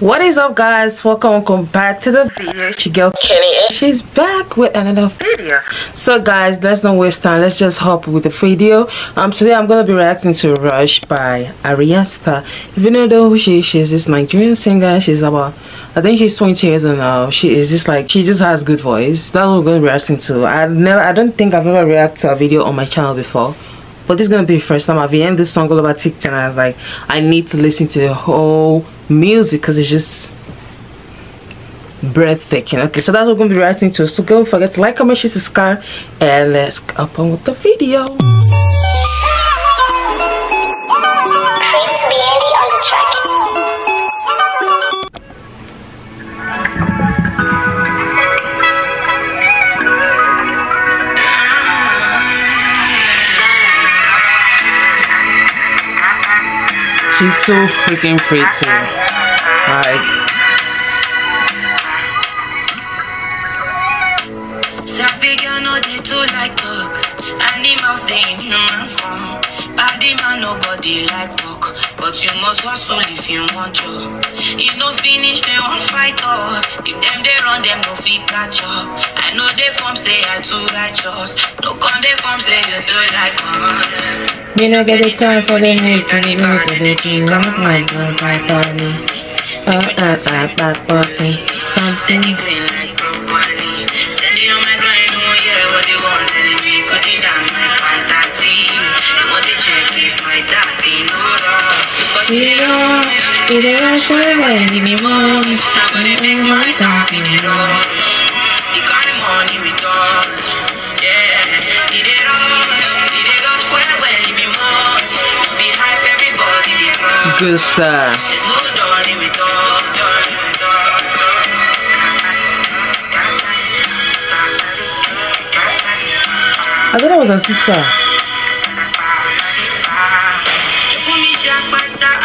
what is up guys? Welcome welcome back to the video. It's your girl kenny and she's back with another video. So guys let's not waste time. Let's just hop with the video. Um today i'm gonna be reacting to rush by Starr if you know who she she's this nigerian singer. She's about i think she's 20 years old now. She is just like she just has good voice. That's what we're gonna be reacting to. I never i don't think i've ever reacted to a video on my channel before. But this is gonna be the first time I've heard this song all over TikTok and I was like I need to listen to the whole music because it's just breathtaking. Okay so that's what we're gonna be writing to. So don't forget to like comment share subscribe and let's up on with the video. She's so freaking pretty. Like. Animals they in human form. Body man nobody like work, but you must hustle if you want job. If no finish they won't fight us. If them they run them no fit catch up. I know they form say I too righteous. No con they form say you do like us. Me no get the time for the hate and even for the king. I'm my girl, my body. Something. On You know, it ain't sure when you need more. I'm gonna make my daddy in a rush. The kind of money we touch. Yeah, it a rush. It a rush when when you be much. Be hype. Good sir. I thought that was her sister. I. I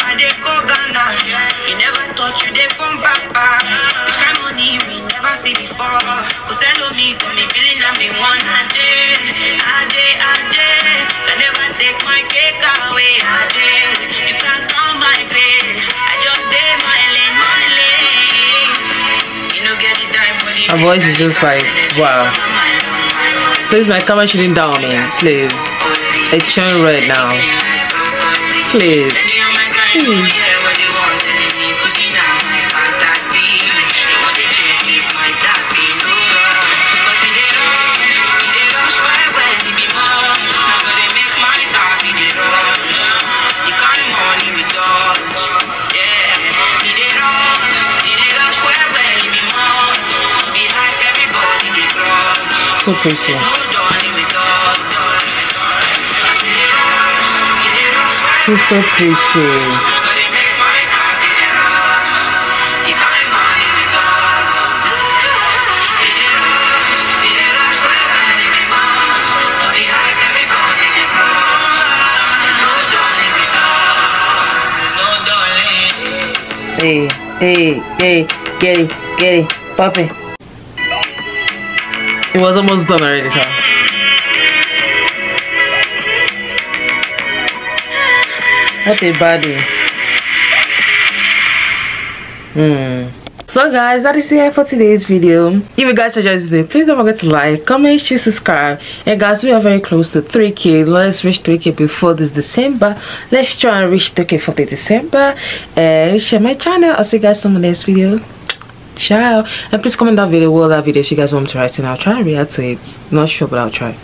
I I. I. I. Her voice is just like, wow. Please, my camera shooting down, man. Please. It's showing red now. Please. Please. So pretty. She's so pretty. Hey, hey, hey, get it, get it, pop it. It was almost done already, sir. What a body. Hmm. So guys, that is it for today's video. If you guys enjoyed this video, please don't forget to like, comment, share, subscribe. And guys, we are very close to 3k. Let's reach 3k before this December. Let's try and reach 3k for the December. And share my channel. I'll see you guys in the next video. Ciao. And please comment that video what that video if you guys want me to write and I'll try and react to it. Not sure but I'll try.